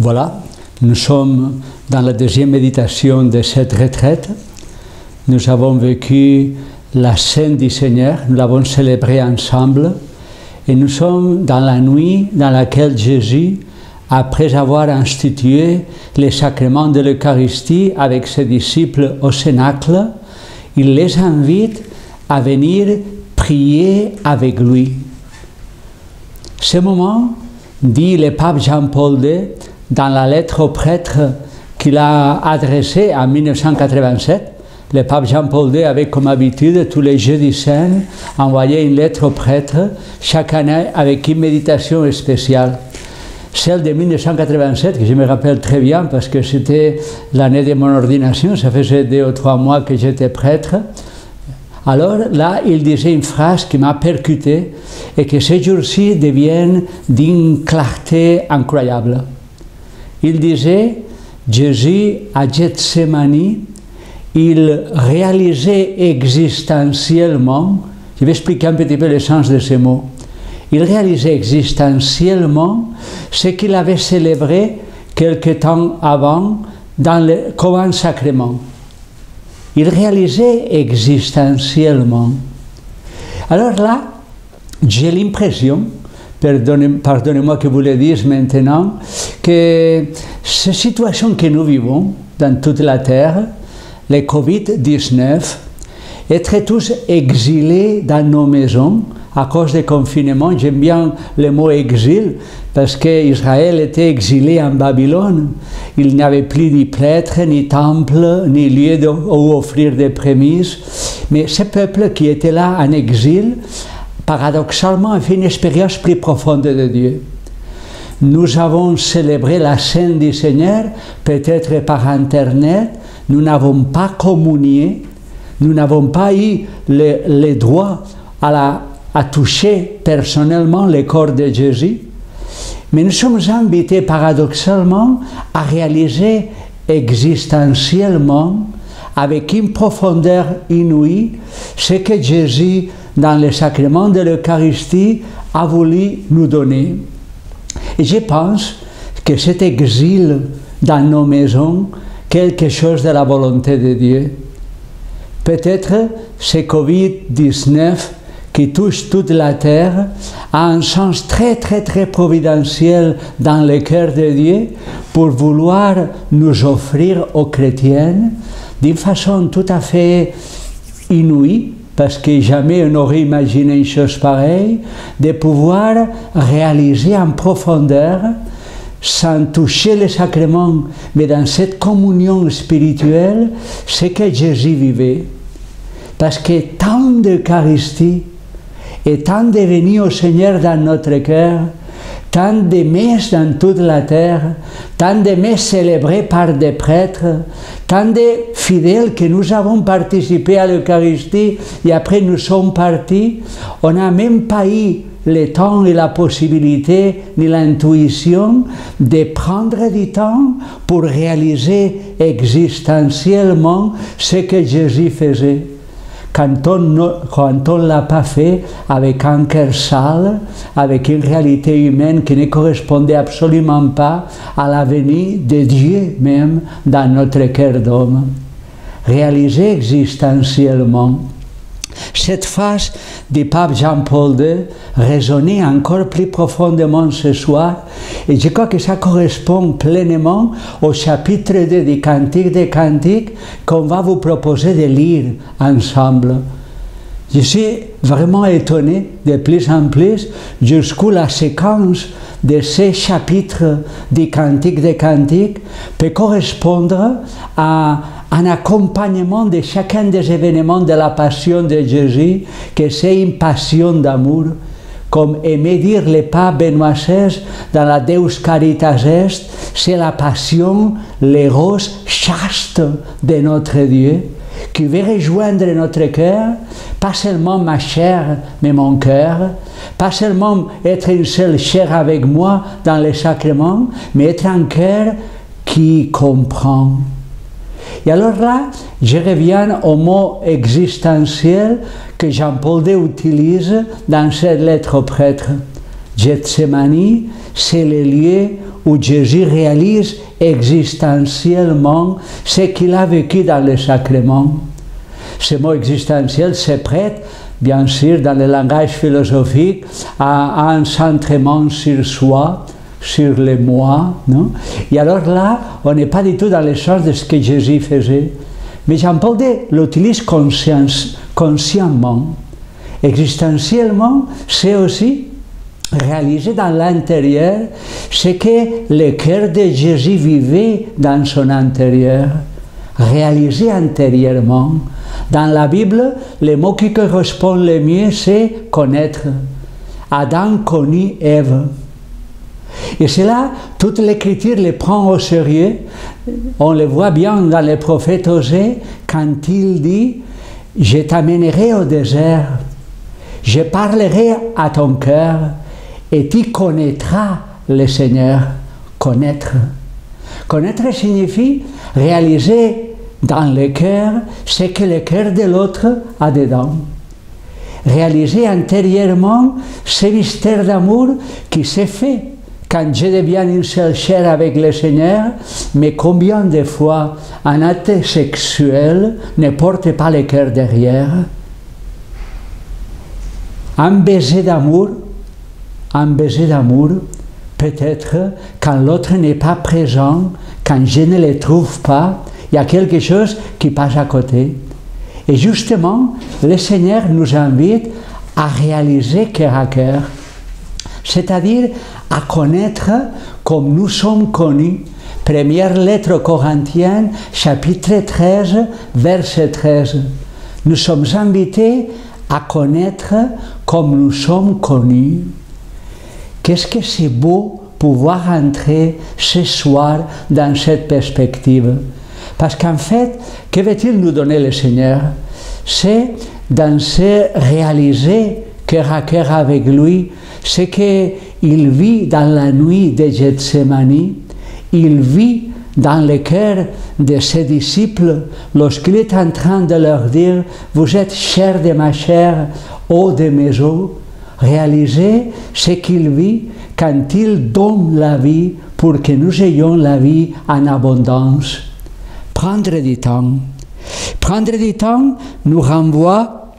Voilà, nous sommes dans la deuxième méditation de cette retraite. Nous avons vécu la scène du Seigneur, nous l'avons célébrée ensemble. Et nous sommes dans la nuit dans laquelle Jésus, après avoir institué les sacrements de l'Eucharistie avec ses disciples au Cénacle, il les invite à venir prier avec lui. Ce moment, dit le pape Jean-Paul II dans la lettre au prêtre qu'il a adressée en 1987, le pape Jean-Paul II avait comme habitude tous les jeudis saints envoyer une lettre au prêtre chaque année avec une méditation spéciale. Celle de 1987, que je me rappelle très bien parce que c'était l'année de mon ordination, ça faisait deux ou trois mois que j'étais prêtre. Alors là, il disait une phrase qui m'a percuté et que ces jours-ci deviennent d'une clarté incroyable. Il disait, Jésus à Gethsemane, il réalisait existentiellement, je vais expliquer un petit peu le sens de ces mots, il réalisait existentiellement ce qu'il avait célébré quelque temps avant dans le, comme un sacrement. Il réalisait existentiellement. Alors là, j'ai l'impression, pardonnez-moi que vous le dise maintenant, que ces situations que nous vivons dans toute la Terre, le Covid-19, être tous exilés dans nos maisons à cause des confinements. J'aime bien le mot exil parce qu'Israël était exilé en Babylone. Il n'y avait plus ni prêtre, ni temple, ni lieu où offrir des prémices. Mais ce peuple qui était là en exil, paradoxalement, a fait une expérience plus profonde de Dieu. Nous avons célébré la scène du Seigneur, peut-être par Internet, nous n'avons pas communié, nous n'avons pas eu le, droit à, à toucher personnellement le corps de Jésus, mais nous sommes invités paradoxalement à réaliser existentiellement, avec une profondeur inouïe, ce que Jésus dans le sacrement de l'Eucharistie, a voulu nous donner. Et je pense que cet exil dans nos maisons, quelque chose de la volonté de Dieu. Peut-être ce Covid-19 qui touche toute la terre a un sens très très très providentiel dans le cœur de Dieu pour vouloir nous offrir aux chrétiens d'une façon tout à fait inouïe parce que jamais on n'aurait imaginé une chose pareille, de pouvoir réaliser en profondeur, sans toucher les sacrements, mais dans cette communion spirituelle, ce que Jésus vivait. Parce que tant d'Eucharistie et tant de venir au Seigneur dans notre cœur, tant de messes dans toute la terre, tant de messes célébrées par des prêtres, tant de fidèles que nous avons participé à l'Eucharistie et après nous sommes partis, on n'a même pas eu le temps et la possibilité ni l'intuition de prendre du temps pour réaliser existentiellement ce que Jésus faisait quand on ne l'a pas fait avec un cœur sale, avec une réalité humaine qui ne correspondait absolument pas à l'avenir de Dieu même dans notre cœur d'homme. Réaliser existentiellement cette phase du pape Jean-Paul II résonnait encore plus profondément ce soir et je crois que ça correspond pleinement au chapitre 2 du Cantique des Cantiques qu'on va vous proposer de lire ensemble. Je suis vraiment étonné de plus en plus jusqu'où la séquence de ces chapitres du Cantique des Cantiques peut correspondre à un accompagnement de chacun des événements de la passion de Jésus, que c'est une passion d'amour, comme aimait dire le pape Benoît XVI dans la Deus Caritas Est, c'est la passion, l'éros chaste de notre Dieu, qui veut rejoindre notre cœur, pas seulement ma chair, mais mon cœur, pas seulement être une seule chair avec moi dans les sacrements, mais être un cœur qui comprend et alors là, je reviens au mot existentiel que Jean-Paul II utilise dans cette lettre au prêtre. Gethsemane, c'est le lieu où Jésus réalise existentiellement ce qu'il a vécu dans le sacrement. Ce mot existentiel se prête, bien sûr, dans le langage philosophique, à un centrement sur soi, sur le moi. Non? Et alors là, on n'est pas du tout dans le sens de ce que Jésus faisait. Mais Jean-Paul l'utilise consciemment. Existentiellement, c'est aussi réaliser dans l'intérieur ce que le cœur de Jésus vivait dans son intérieur, réaliser intérieurement. Dans la Bible, le mot qui correspond le mieux, c'est connaître. Adam connut Ève. Et c'est là, toute l'écriture le prend au sérieux. On le voit bien dans le prophète Osée, quand il dit Je t'amènerai au désert, je parlerai à ton cœur, et tu connaîtras le Seigneur. Connaître. Connaître signifie réaliser dans le cœur ce que le cœur de l'autre a dedans. Réaliser intérieurement ce mystère d'amour qui s'est fait quand je deviens une chair avec le Seigneur, mais combien de fois un acte sexuel ne porte pas le cœur derrière? Un baiser d'amour un baiser d'amour, peut-être quand l'autre n'est pas présent, quand je ne le trouve pas, il y a quelque chose qui passe à côté. Et justement, le Seigneur nous invite à réaliser cœur à cœur, c'est-à-dire à connaître comme nous sommes connus. Première lettre aux Corinthiens, chapitre 13, verset 13. Nous sommes invités à connaître comme nous sommes connus. Qu'est-ce que c'est beau pouvoir entrer ce soir dans cette perspective. Parce qu'en fait, que veut-il nous donner le Seigneur? C'est dans se réaliser cœur à cœur avec lui, ce qu'il vit dans la nuit de Gethsemane, il vit dans le cœur de ses disciples lorsqu'il est en train de leur dire, vous êtes chair de ma chair, eau de mes eaux, réaliser ce qu'il vit quand il donne la vie pour que nous ayons la vie en abondance. Prendre du temps. Prendre du temps nous renvoie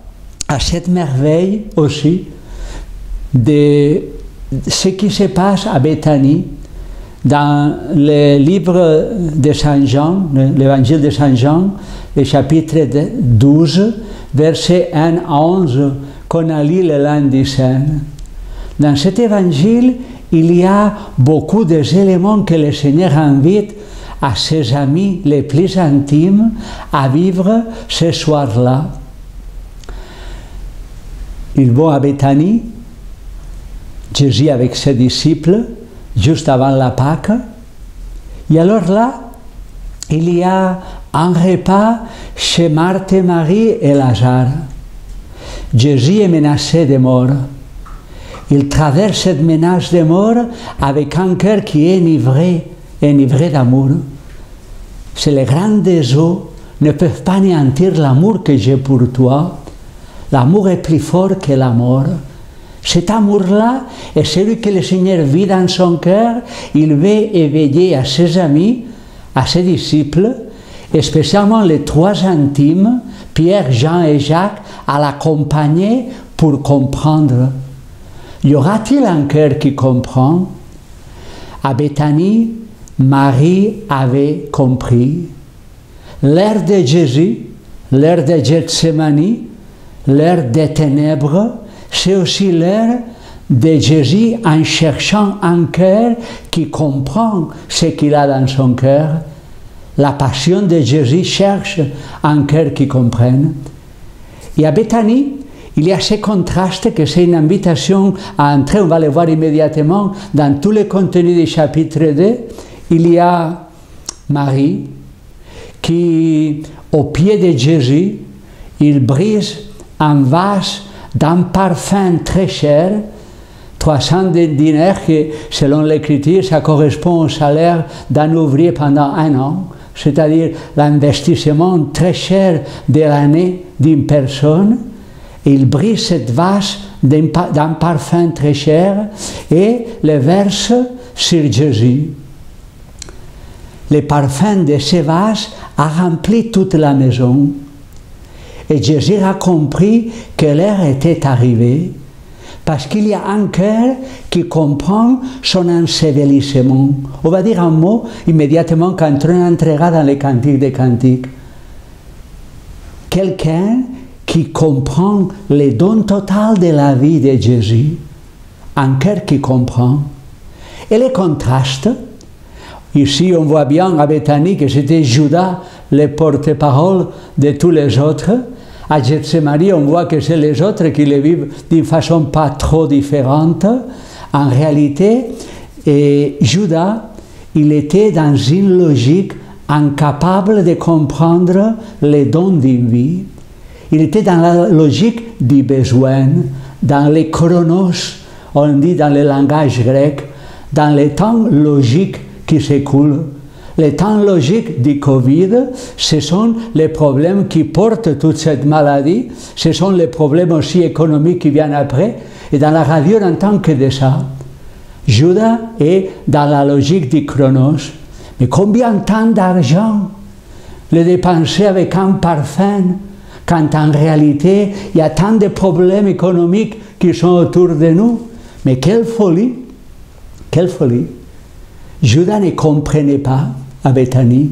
à cette merveille aussi de ce qui se passe à Bethanie dans le livre de Saint Jean, l'évangile de Saint Jean, le chapitre 12, verset 1 à 11, qu'on a lu le lundi saint. Dans cet évangile, il y a beaucoup d'éléments que le Seigneur invite à ses amis les plus intimes à vivre ce soir-là. Ils vont à Bethanie, Jésus avec ses disciples, juste avant la Pâque. Et alors là, il y a un repas chez Marthe, Marie et Lazare. Jésus est menacé de mort. Il traverse cette menace de mort avec un cœur qui est enivré, enivré d'amour. C'est les grands eaux ne peuvent pas anéantir l'amour que j'ai pour toi. L'amour est plus fort que la mort. Cet amour-là est celui que le Seigneur vit dans son cœur. Il veut éveiller à ses amis, à ses disciples, et spécialement les trois intimes, Pierre, Jean et Jacques, à l'accompagner pour comprendre. Y aura-t-il un cœur qui comprend? À Bethanie, Marie avait compris. L'ère de Jésus, l'ère de Gethsemane, l'ère des ténèbres, c'est aussi l'ère de Jésus en cherchant un cœur qui comprend ce qu'il a dans son cœur. La passion de Jésus cherche un cœur qui comprenne. Et à Bethanie, il y a ce contraste que c'est une invitation à entrer, on va le voir immédiatement, dans tous les contenus du chapitre 2. Il y a Marie qui, au pied de Jésus, il brise un vase d'un parfum très cher, 300 dinars, qui, selon l'écriture, ça correspond au salaire d'un ouvrier pendant un an, c'est-à-dire l'investissement très cher de l'année d'une personne il brise cette vase d'un parfum très cher et le verse sur Jésus. Le parfum de ces vaches a rempli toute la maison. Et Jésus a compris que l'heure était arrivée parce qu'il y a un cœur qui comprend son ensevelissement. On va dire un mot immédiatement quand on entrera dans les cantiques des cantiques. Quelqu'un qui comprend les dons total de la vie de Jésus, un cœur qui comprend. Et les contrastes, ici on voit bien à Bethanie que c'était Judas le porte-parole de tous les autres, à Gethsemane, on voit que c'est les autres qui le vivent d'une façon pas trop différente. En réalité, et Judas, il était dans une logique incapable de comprendre les dons d'une vie. Il était dans la logique du besoin, dans les chronos, on dit dans le langage grec, dans les temps logiques qui s'écoulent. Les temps logiques du Covid, ce sont les problèmes qui portent toute cette maladie, ce sont les problèmes aussi économiques qui viennent après. Et dans la radio, en tant que de ça, Judas est dans la logique du chronos. Mais combien de temps d'argent le dépenser avec un parfum quand en réalité il y a tant de problèmes économiques qui sont autour de nous? Mais quelle folie Quelle folie Judas ne comprenait pas à Bethanie.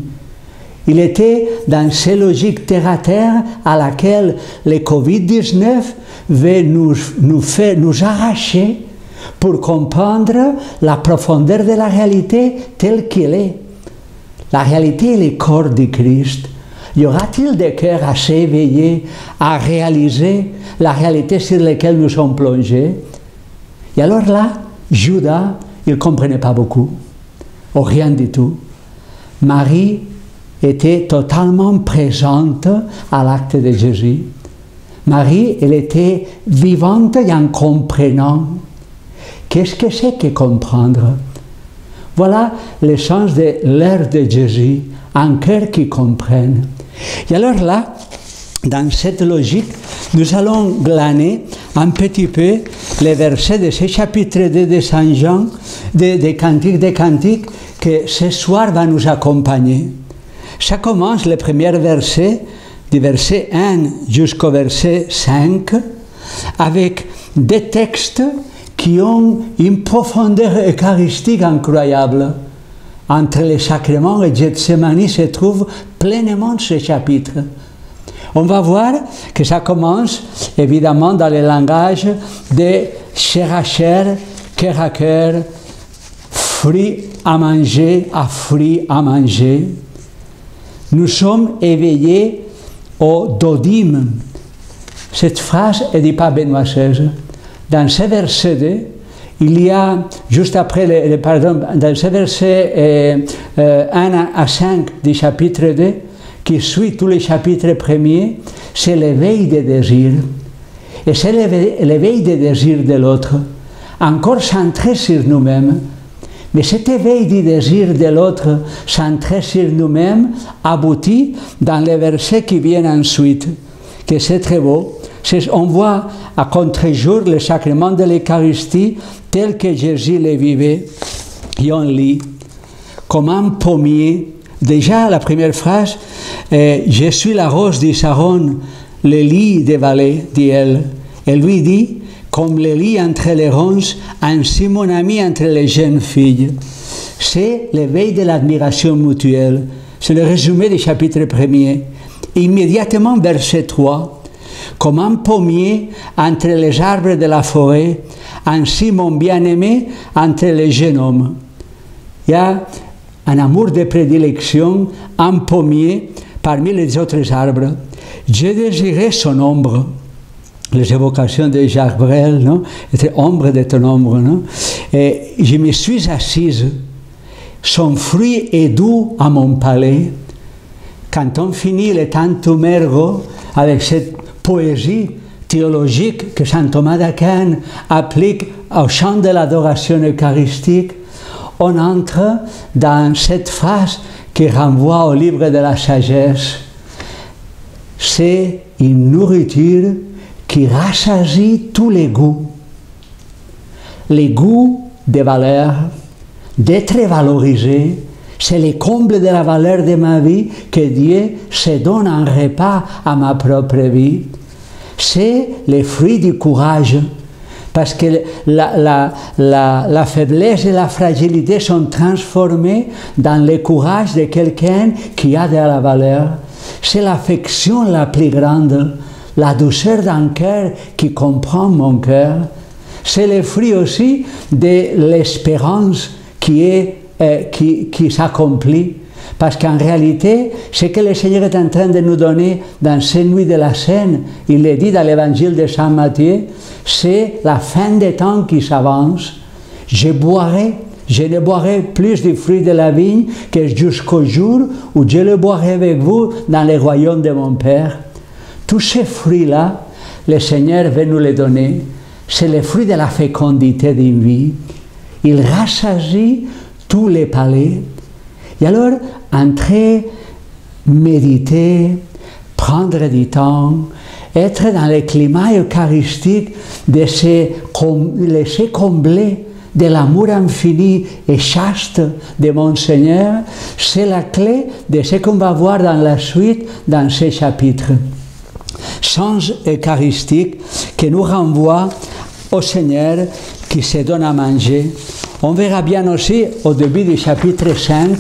Il était dans cette logique terre-à-terre à laquelle le Covid-19 veut nous, nous, faire, nous arracher pour comprendre la profondeur de la réalité telle qu'elle est. La réalité est le corps du Christ. Y aura-t-il des cœurs assez éveillés à réaliser la réalité sur laquelle nous sommes plongés? Et alors là, Judas, il ne comprenait pas beaucoup, ou rien du tout. Marie était totalement présente à l'acte de Jésus. Marie, elle était vivante et en comprenant. Qu'est-ce que c'est que comprendre? Voilà l'essence de l'ère de Jésus, un cœur qui comprenne. Et alors là, dans cette logique, nous allons glaner un petit peu les versets de ce chapitre 2 de Saint Jean, des de Cantiques des Cantiques, que ce soir va nous accompagner. Ça commence le premier verset, du verset 1 jusqu'au verset 5, avec des textes qui ont une profondeur eucharistique incroyable. Entre les sacrements et Gethsemane se trouve pleinement ce chapitre. On va voir que ça commence évidemment dans le langage de chair à chair, cœur à manger, à fruit à manger. Nous sommes éveillés au dodim. Cette phrase est dit par Benoît XVI. Dans ce verset 2, il y a, juste après, pardon, dans ce verset euh, euh, 1 à 5 du chapitre 2, qui suit tous les chapitres premiers, c'est l'éveil des désirs. Et c'est l'éveil des désirs de l'autre, encore centré sur nous-mêmes. Mais cet éveil du désir de l'autre, centré sur nous-mêmes, aboutit dans les versets qui viennent ensuite, que c'est très beau. On voit à contre-jour le sacrement de l'Eucharistie tel que Jésus le vivait. Et on lit, comme un pommier Déjà, la première phrase, euh, Je suis la rose de Sharon, le lit des vallées, dit elle. Elle lui dit, comme le lit entre les ronces, ainsi mon ami entre les jeunes filles. C'est l'éveil de l'admiration mutuelle. C'est le résumé du chapitre premier. Immédiatement, verset 3. Comme un pommier entre les arbres de la forêt, ainsi mon bien-aimé entre les jeunes hommes. Il y a un amour de prédilection, un pommier parmi les autres arbres. J'ai désiré son ombre. Les évocations de Jacques Brel, non Était ombre de ton ombre, non Et je me suis assise. Son fruit est doux à mon palais. Quand on finit le Tantum Ergo avec cette poésie théologique que saint Thomas d'Aquin applique au chant de l'adoration eucharistique, on entre dans cette phrase qui renvoie au livre de la sagesse. C'est une nourriture qui rassasie tous les goûts. Les goûts des valeurs, d'être valorisé, c'est le comble de la valeur de ma vie que Dieu se donne un repas à ma propre vie. C'est le fruit du courage, parce que la, faiblesse et la fragilité sont transformées dans le courage de quelqu'un qui a de la valeur. C'est l'affection la plus grande, la douceur d'un cœur qui comprend mon cœur. C'est le fruit aussi de l'espérance qui, est, euh, qui s'accomplit. Parce qu'en réalité, ce que le Seigneur est en train de nous donner dans cette nuit de la scène, il est dit dans l'évangile de Saint Matthieu, c'est la fin des temps qui s'avance. Je boirai, je ne boirai plus du fruit de la vigne que jusqu'au jour où je le boirai avec vous dans le royaume de mon Père. Tous ces fruits-là, le Seigneur veut nous les donner. C'est le fruit de la fécondité d'une vie. Il rassasie tous les palais. Et alors, entrer, méditer, prendre du temps, être dans le climat eucharistique, de se laisser combler de l'amour infini et chaste de mon Seigneur, c'est la clé de ce qu'on va voir dans la suite dans ces chapitres. Sens eucharistique qui nous renvoie au Seigneur qui se donne à manger. On verra bien aussi au début du chapitre 5,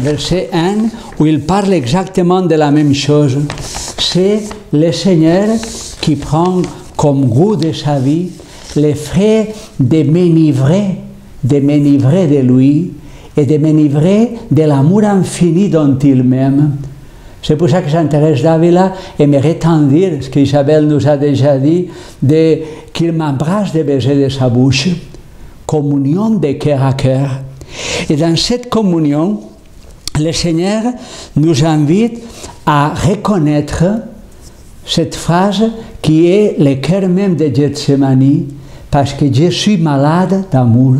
verset 1, où il parle exactement de la même chose. C'est le Seigneur qui prend comme goût de sa vie les frais de m'enivrer, de m'enivrer de lui et de m'enivrer de l'amour infini dont il m'aime. C'est pour ça que s'intéresse d'Avila aimerait tant dire ce qu'Isabelle nous a déjà dit, de, qu'il m'embrasse des baisers de sa bouche, communion de cœur à cœur. Et dans cette communion, le Seigneur nous invite à reconnaître cette phrase qui est le cœur même de Gethsemane, parce que je suis malade d'amour.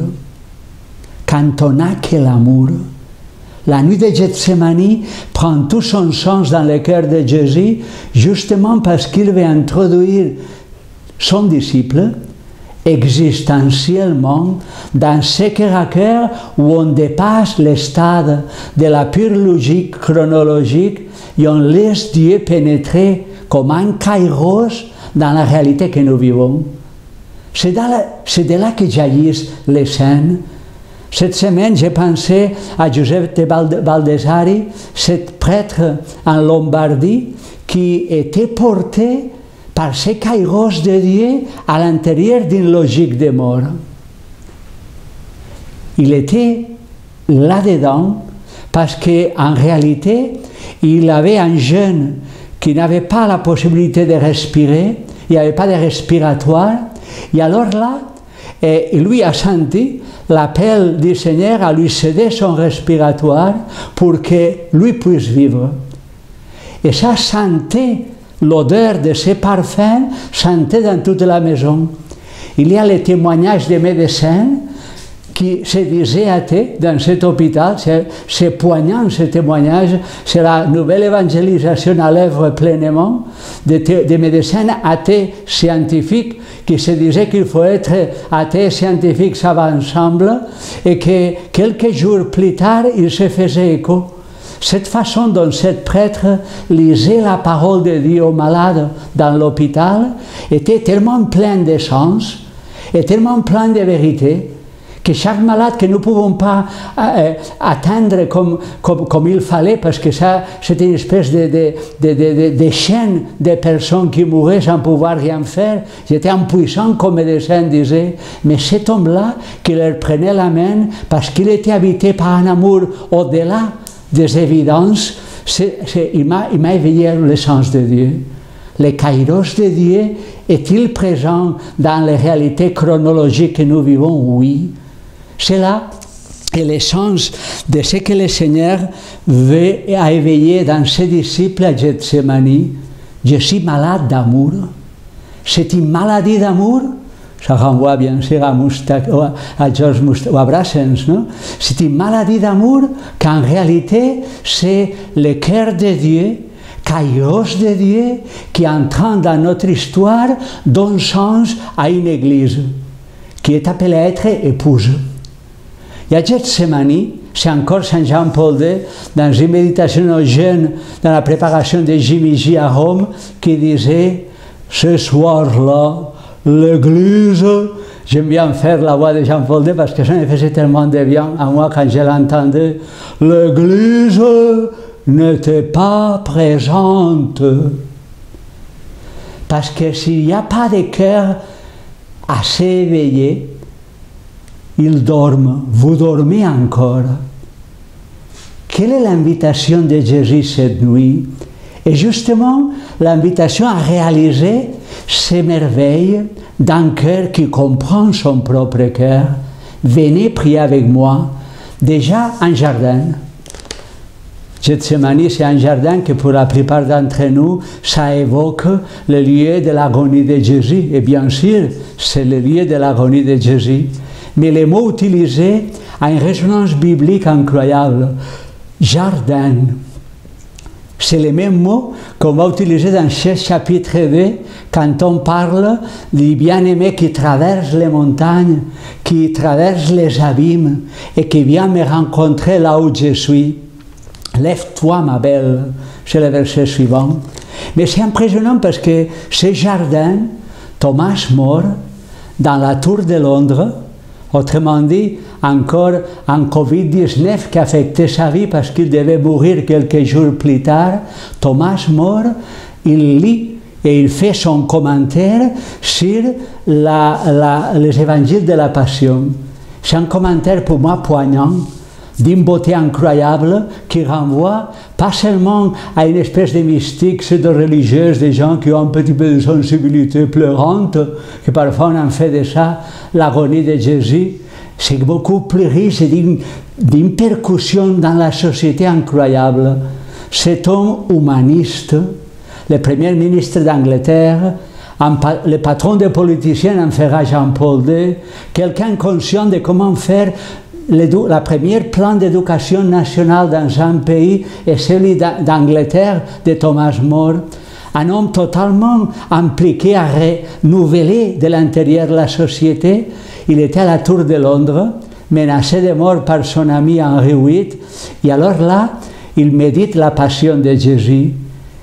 Quand on n'a que l'amour, la nuit de Gethsemane prend tout son sens dans le cœur de Jésus, justement parce qu'il veut introduire son disciple existentiellement dans ce cœur où on dépasse le stade de la pure logique chronologique et on laisse Dieu pénétrer comme un kairos dans la réalité que nous vivons. C'est de là que jaillissent les scènes. Cette semaine, j'ai pensé à Joseph de Baldessari, cet prêtre en Lombardie qui était porté par ce kairos de Dieu à l'intérieur d'une logique de mort. Il était là-dedans parce qu'en réalité, il avait un jeune qui n'avait pas la possibilité de respirer, il n'y avait pas de respiratoire, et alors là, et lui a senti l'appel du Seigneur à lui céder son respiratoire pour que lui puisse vivre. Et ça sentait l'odeur de ces parfums, sentait dans toute la maison. Il y a les témoignages des médecins qui se disaient athées dans cet hôpital. C'est poignant ce témoignage. C'est la nouvelle évangélisation à l'œuvre pleinement des, médecins athées scientifiques qui se disaient qu'il faut être athée et scientifique, ça va ensemble, et que quelques jours plus tard, il se faisait écho. Cette façon dont cette prêtre lisait la parole de Dieu aux malades dans l'hôpital était tellement pleine de sens et tellement pleine de vérité que chaque malade que nous ne pouvons pas euh, atteindre comme, comme, il fallait, parce que ça, c'était une espèce de, de, de, de, chaîne de personnes qui mouraient sans pouvoir rien faire. J'étais impuissant, comme médecin disait, mais cet homme-là, qui leur prenait la main, parce qu'il était habité par un amour au-delà des évidences, il m'a éveillé le sens de Dieu. Le kairos de Dieu est-il présent dans les réalités chronologiques que nous vivons? Oui. C'est là l'essence de ce que le Seigneur veut éveiller dans ses disciples à Gethsemane. Je suis malade d'amour. C'est une maladie d'amour. Ça renvoie bien sûr à, à George Mustak, ou à Brassens, non C'est une maladie d'amour qu'en réalité, c'est le cœur de Dieu kairos de Dieu qui entrant dans notre histoire donne sens à une église qui est appelée à être épouse. Y a Gethsemane, c'est encore Saint Jean-Paul II, dans une méditation aux jeunes, dans la préparation de Jimmy à Rome, qui disait Ce soir-là, l'Église, j'aime bien faire la voix de Jean-Paul II parce que ça me faisait tellement de bien à moi quand je l'entendais, l'Église n'était pas présente. Parce que s'il n'y a pas de cœur assez éveillé, ils dorment, vous dormez encore. Quelle est l'invitation de Jésus cette nuit? Et justement, l'invitation à réaliser ces merveilles d'un cœur qui comprend son propre cœur. Venez prier avec moi, déjà en jardin. Gethsemane, c'est un jardin que pour la plupart d'entre nous, ça évoque le lieu de l'agonie de Jésus. Et bien sûr, c'est le lieu de l'agonie de Jésus. Mais le mot utilisé a une résonance biblique incroyable. Jardin. C'est le même mot qu'on va utiliser dans ce chapitre 2 quand on parle du bien-aimé qui traverse les montagnes, qui traverse les abîmes et qui vient me rencontrer là où je suis. Lève-toi, ma belle, c'est le verset suivant. Mais c'est impressionnant parce que ce jardin, Thomas mort dans la tour de Londres, autrement dit, encore en Covid-19 qui affectait sa vie parce qu'il devait mourir quelques jours plus tard, Thomas mort, il lit et il fait son commentaire sur les évangiles de la Passion. C'est un commentaire pour moi poignant d'une beauté incroyable qui renvoie pas seulement à une espèce de mystique de religieuse, des gens qui ont un petit peu de sensibilité pleurante, que parfois on en fait de ça l'agonie de Jésus, c'est beaucoup plus riche d'une percussion dans la société incroyable. Cet homme humaniste, le premier ministre d'Angleterre, le patron des politiciens en fera Jean-Paul II, quelqu'un conscient de comment faire la première plan d'éducation nationale dans un pays est celui d'Angleterre de Thomas More, un homme totalement impliqué à renouveler de l'intérieur la société. Il était à la Tour de Londres, menacé de mort par son ami Henri VIII, et alors là, il médite la passion de Jésus.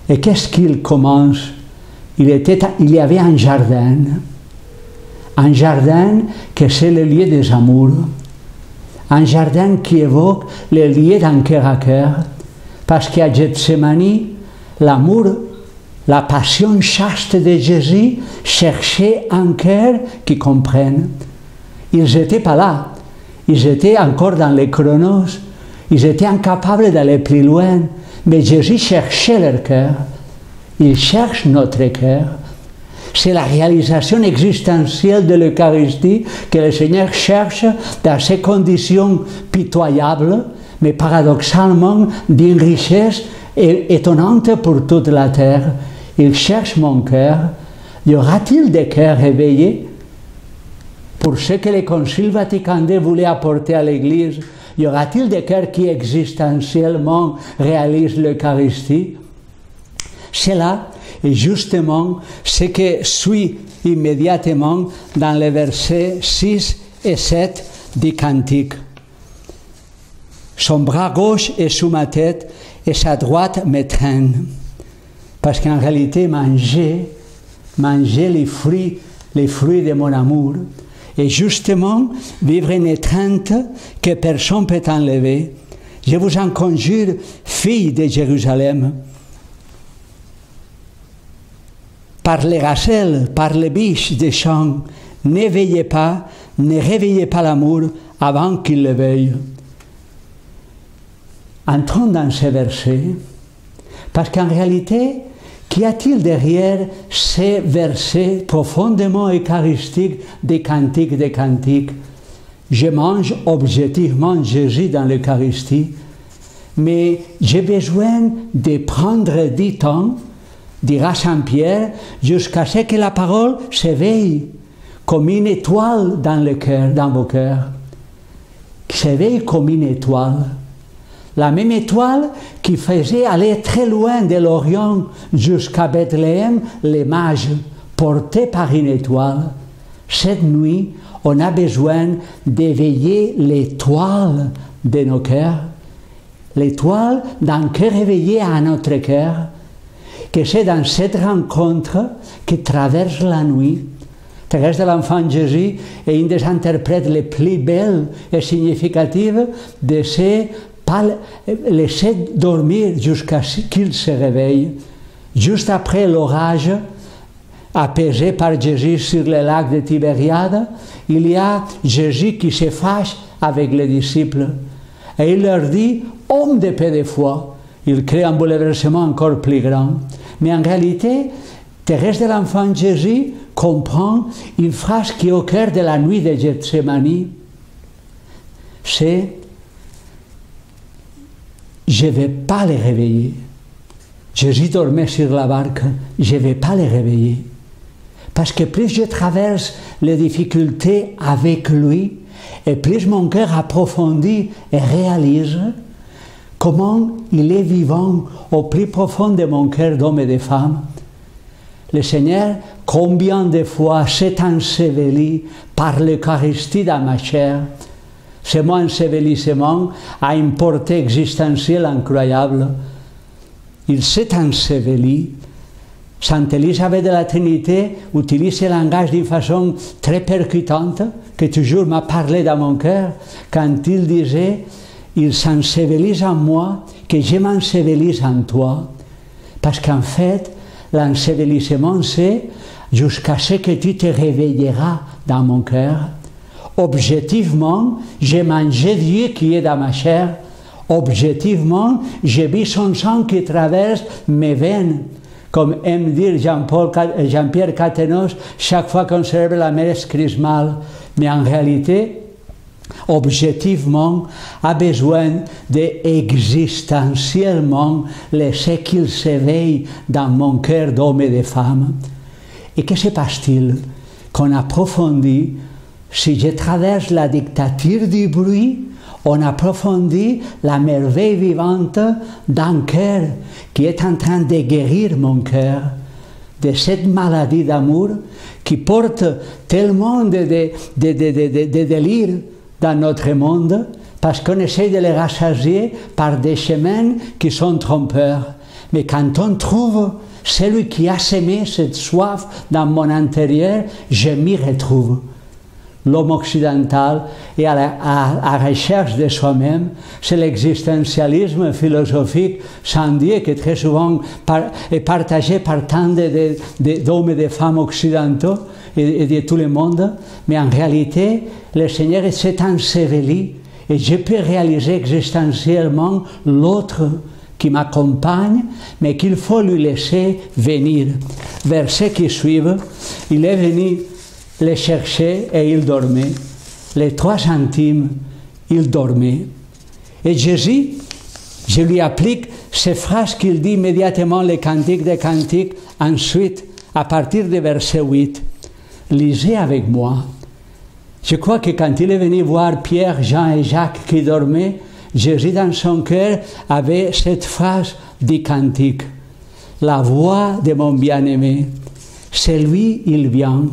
Et qu'est-ce qu'il commence? Il, était, il y avait un jardin, un jardin que c'est le lieu des amours. Un jardin qui évoque les liens d'un cœur à cœur, parce qu'à Gethsemane, l'amour, la passion chaste de Jésus cherchait un cœur qui comprenne. Ils n'étaient pas là, ils étaient encore dans les chronos, ils étaient incapables d'aller plus loin, mais Jésus cherchait leur cœur. Il cherche notre cœur c'est la réalisation existentielle de l'Eucharistie que le Seigneur cherche dans ces conditions pitoyables, mais paradoxalement d'une richesse étonnante pour toute la terre. Il cherche mon cœur. Y aura-t-il des cœurs éveillés? Pour ce que le Concile Vatican II voulait apporter à l'Église Y aura-t-il des cœurs qui existentiellement réalisent l'Eucharistie? C'est là et justement, ce que suit immédiatement dans les versets 6 et 7 du Cantique. Son bras gauche est sous ma tête et sa droite traîne. Parce qu'en réalité, manger, manger les fruits, les fruits de mon amour, et justement vivre une étreinte que personne ne peut enlever. Je vous en conjure, fille de Jérusalem, par les rachels, par les biches des champs, n'éveillez pas, ne réveillez pas l'amour avant qu'il le veuille. Entrons dans ces versets, parce qu'en réalité, qu'y a-t-il derrière ces versets profondément eucharistiques des cantiques des cantiques? Je mange objectivement Jésus dans l'Eucharistie, mais j'ai besoin de prendre du temps dira Saint Pierre, jusqu'à ce que la parole s'éveille comme une étoile dans le cœur, dans vos cœurs. S'éveille comme une étoile. La même étoile qui faisait aller très loin de l'Orient jusqu'à Bethléem les mages, portés par une étoile. Cette nuit, on a besoin d'éveiller l'étoile de nos cœurs, l'étoile d'un cœur éveillé à notre cœur, que c'est dans cette rencontre qui traverse la nuit. Thérèse de l'Enfant Jésus est une des interprètes les plus belles et significatives de ces pas laisser dormir jusqu'à ce qu'il se réveille. Juste après l'orage, apaisé par Jésus sur le lac de Tibériade, il y a Jésus qui se fâche avec les disciples. Et il leur dit, homme de paix de foi, il crée un bouleversement encore plus grand. Mais en réalité, Thérèse de l'Enfant Jésus comprend une phrase qui est au cœur de la nuit de Gethsemane. C'est je ne vais pas les réveiller. Jésus dormait sur la barque, je ne vais pas les réveiller. Parce que plus je traverse les difficultés avec lui, et plus mon cœur approfondit et réalise comment il est vivant au plus profond de mon cœur d'homme et de femme. Le Seigneur, combien de fois s'est enseveli par l'Eucharistie dans ma chair, ce mot ensevelissement a une portée existentielle incroyable. Il s'est enseveli. Sainte Elisabeth de la Trinité utilise le langage d'une façon très percutante, que toujours m'a parlé dans mon cœur, quand il disait Il s'ensevelise en moi, que je m'ensevelise en toi. Parce qu'en fait, l'ensevelissement, c'est jusqu'à ce que tu te réveilleras dans mon cœur Objectivement, j'ai mangé Dieu qui est dans ma chair. Objectivement, j'ai vu son sang qui traverse mes veines. Comme aime dire Jean-Pierre Catenos chaque fois qu'on célèbre la messe chrismale. Mais en réalité, objectivement, a besoin d'existentiellement laisser qu'il s'éveille dans mon cœur d'homme et de femme. Et que se passe-t-il? Qu'on approfondit si je traverse la dictature du bruit, on approfondit la merveille vivante d'un cœur qui est en train de guérir mon cœur de cette maladie d'amour qui porte tellement de, de, de, de délire dans notre monde parce qu'on essaie de les rassasier par des chemins qui sont trompeurs. Mais quand on trouve celui qui a semé cette soif dans mon intérieur, je m'y retrouve l'homme occidental et à la, recherche de soi-même, c'est l'existentialisme philosophique sans dire que très souvent partagé par tant d'hommes et de femmes occidentaux et, de tout le monde, mais en réalité, le Seigneur s'est enseveli et je peux réaliser existentiellement l'autre qui m'accompagne, mais qu'il faut lui laisser venir. Versets qui suivent, il est venu les cherchait et ils dormaient. Les trois centimes, ils dormaient. Et Jésus, je lui applique ces phrases qu'il dit immédiatement, les cantiques des cantiques, ensuite, à partir du verset 8. Lisez avec moi. Je crois que quand il est venu voir Pierre, Jean et Jacques qui dormaient, Jésus dans son cœur avait cette phrase du cantique. La voix de mon bien-aimé, c'est lui, il vient.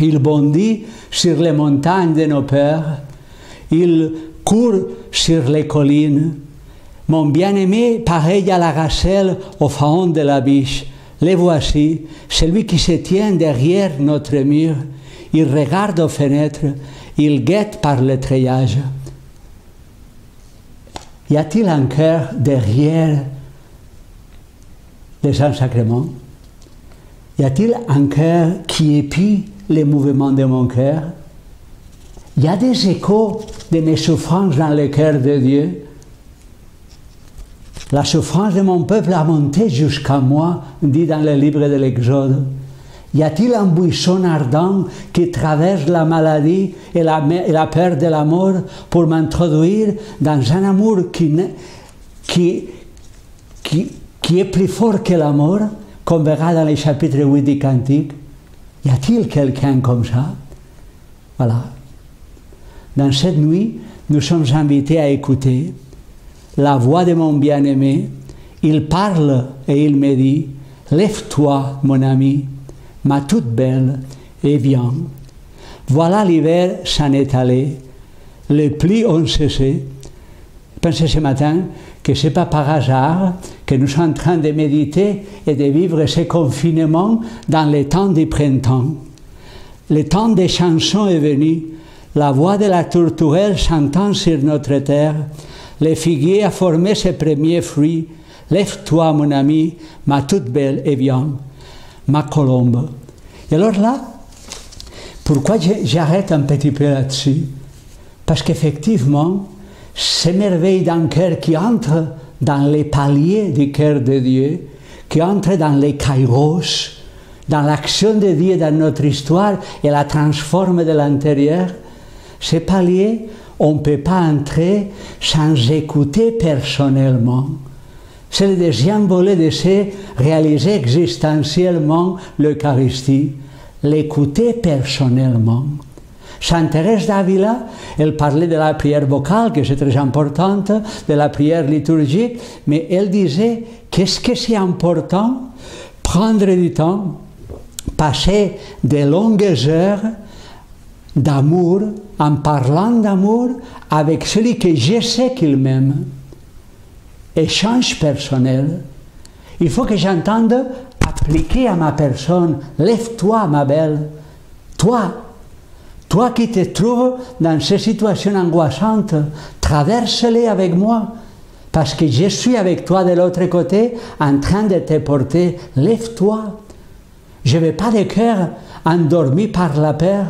Il bondit sur les montagnes de nos pères, il court sur les collines. Mon bien-aimé, pareil à la gazelle au fond de la biche, les voici, celui qui se tient derrière notre mur. Il regarde aux fenêtres, il guette par le treillage. Y a-t-il un cœur derrière les Saints-Sacrements Y a-t-il un cœur qui épie les mouvements de mon cœur. Il y a des échos de mes souffrances dans le cœur de Dieu. La souffrance de mon peuple a monté jusqu'à moi, dit dans le livre de l'Exode. Y a-t-il un buisson ardent qui traverse la maladie et la, et peur de la mort pour m'introduire dans un amour qui, est plus fort que la mort, comme verra dans le chapitre 8 du Cantique? Y a-t-il quelqu'un comme ça? Voilà. Dans cette nuit, nous sommes invités à écouter. la voix de mon bien-aimé. Il parle et il me dit, Lève-toi, mon ami, ma toute belle, et viens. Voilà l'hiver s'en est allé, les pluies ont cessé. Pensez ce matin que ce n'est pas par hasard que nous sommes en train de méditer et de vivre ce confinement dans le temps du printemps. Le temps des chansons est venu, la voix de la tourterelle s'entend sur notre terre, le figuier a formé ses premiers fruits. Lève-toi, mon ami, ma toute belle, et viens, ma colombe. Et alors là, pourquoi j'arrête un petit peu là-dessus? Parce qu'effectivement, ces merveilles d'un cœur qui entre dans les paliers du cœur de Dieu, qui entre dans les kairos, dans l'action de Dieu dans notre histoire et la transforme de l'intérieur, ces paliers, on ne peut pas entrer sans écouter personnellement. C'est le deuxième volet de se réaliser existentiellement l'Eucharistie, l'écouter personnellement. Saint Thérèse d'Avila, elle parlait de la prière vocale, que c'est très importante, de la prière liturgique, mais elle disait qu'est-ce que c'est important? Prendre du temps, passer de longues heures d'amour, en parlant d'amour avec celui que je sais qu'il m'aime. Échange personnel. Il faut que j'entende appliquer à ma personne, lève-toi ma belle, toi, toi qui te trouves dans ces situations angoissantes, traverse-les avec moi, parce que je suis avec toi de l'autre côté en train de te porter, lève-toi. Je veux pas de cœur endormi par la peur,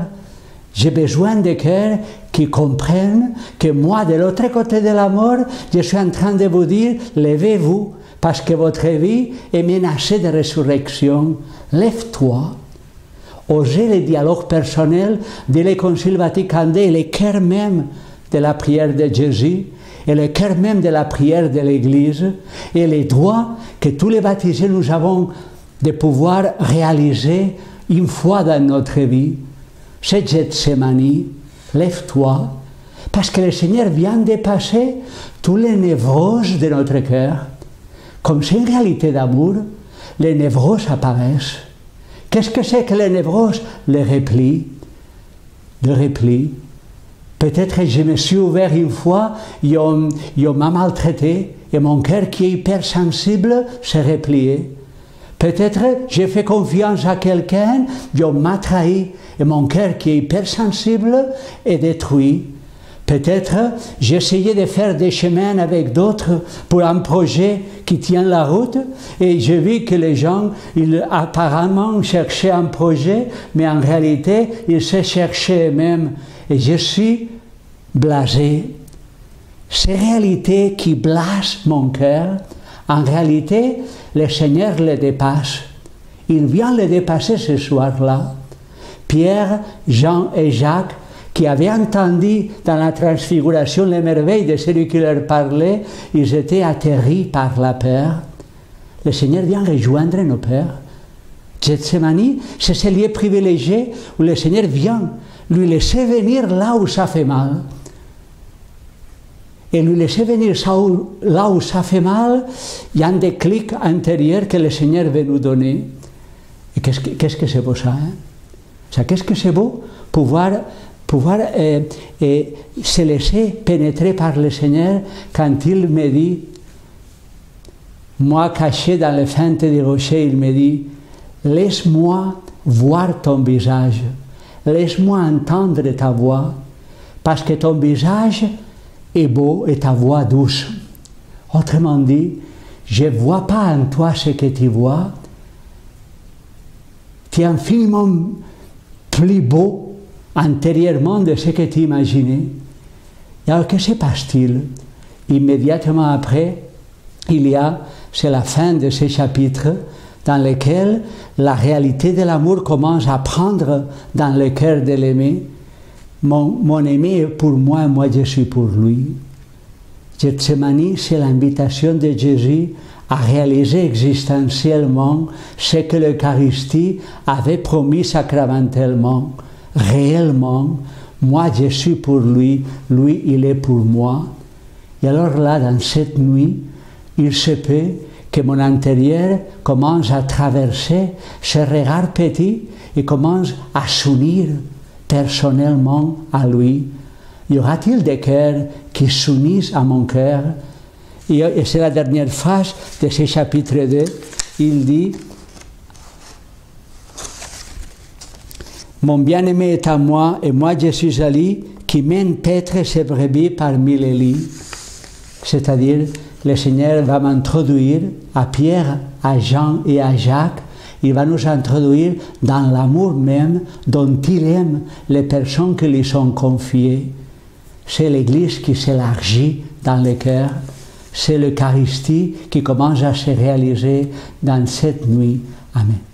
j'ai besoin de cœurs qui comprennent que moi, de l'autre côté de la mort, je suis en train de vous dire, levez-vous, parce que votre vie est menacée de résurrection. Lève-toi. Osez le dialogue personnel de le Concile Vatican II, le cœur même de la prière de Jésus, et le cœur même de la prière de l'Église, et les droits que tous les baptisés nous avons de pouvoir réaliser une fois dans notre vie c'est Gethsemane, lève-toi, parce que le Seigneur vient de passer tous les névroses de notre cœur. Comme c'est une réalité d'amour, les névroses apparaissent. Qu'est-ce que c'est que les névroses? Le repli. Le repli. Peut-être que je me suis ouvert une fois, il m'a maltraité, et mon cœur qui est hypersensible s'est replié. Peut-être j'ai fait confiance à quelqu'un, il m'a trahi, et mon cœur qui est hypersensible est détruit. Peut-être j'ai essayé de faire des chemins avec d'autres pour un projet qui tient la route et j'ai vu que les gens, ils apparemment cherchaient un projet, mais en réalité, ils se cherchaient eux-mêmes. Et je suis blasé. Ces réalités qui blasent mon cœur, en réalité, le Seigneur les dépasse. Il vient les dépasser ce soir-là. Pierre, Jean et Jacques, qui avaient entendu dans la transfiguration les merveilles de celui qui leur parlait, ils étaient atterris par la peur. Le Seigneur vient rejoindre nos pères. Gethsemane, c'est ce lieu privilégié où le Seigneur vient lui laisser venir là où ça fait mal. Et lui laisser venir là où ça fait mal, il y a un déclic intérieur que le Seigneur veut nous donner. Et qu'est-ce que c'est beau ça hein? qu'est-ce que c'est beau? Pouvoir, pouvoir euh, euh, se laisser pénétrer par le Seigneur quand il me dit, moi caché dans les fentes des rochers, il me dit, laisse-moi voir ton visage, laisse-moi entendre ta voix, parce que ton visage est beau et ta voix douce. Autrement dit, je ne vois pas en toi ce que tu vois, tu es infiniment plus beau antérieurement de ce que tu imaginais. Alors, que se passe-t-il? Immédiatement après, il y a, c'est la fin de ce chapitre, dans lequel la réalité de l'amour commence à prendre dans le cœur de l'aimé. Mon, mon aimé est pour moi, moi je suis pour lui. Gethsemane, c'est l'invitation de Jésus à réaliser existentiellement ce que l'Eucharistie avait promis sacramentellement, réellement. Moi, je suis pour lui, lui, il est pour moi. Et alors là, dans cette nuit, il se peut que mon intérieur commence à traverser ce regard petit et commence à s'unir personnellement à lui. Y aura-t-il des cœurs qui s'unissent à mon cœur? Et c'est la dernière phrase de ce chapitre 2. Il dit Mon bien-aimé est à moi et moi je suis à qui mène paître ses brebis parmi les lits. C'est-à-dire, le Seigneur va m'introduire à Pierre, à Jean et à Jacques. Il va nous introduire dans l'amour même dont il aime les personnes qui lui sont confiées. C'est l'Église qui s'élargit dans le cœur. C'est l'Eucharistie qui commence à se réaliser dans cette nuit. Amen.